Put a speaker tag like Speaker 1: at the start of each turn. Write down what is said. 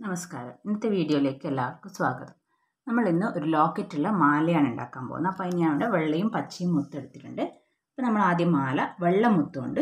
Speaker 1: നമസ്കാരം. ഇന്നത്തെ വീഡിയോയിലേക്ക് എല്ലാവർക്കും സ്വാഗതം. നമ്മൾ ഇന്ന് ഒരു ലോക്കറ്റുള്ള മാലയാണ് ഉണ്ടാക്കാൻ പോകുന്നത്. അപ്പോൾ അതിന് ഞാൻ ഇവിടെ വെള്ളയും പച്ചയും മുത്തെടുത്തിട്ടുണ്ട് അപ്പോൾ നമ്മൾ ആദ്യം മാല വെള്ള മുത്തുകൊണ്ട്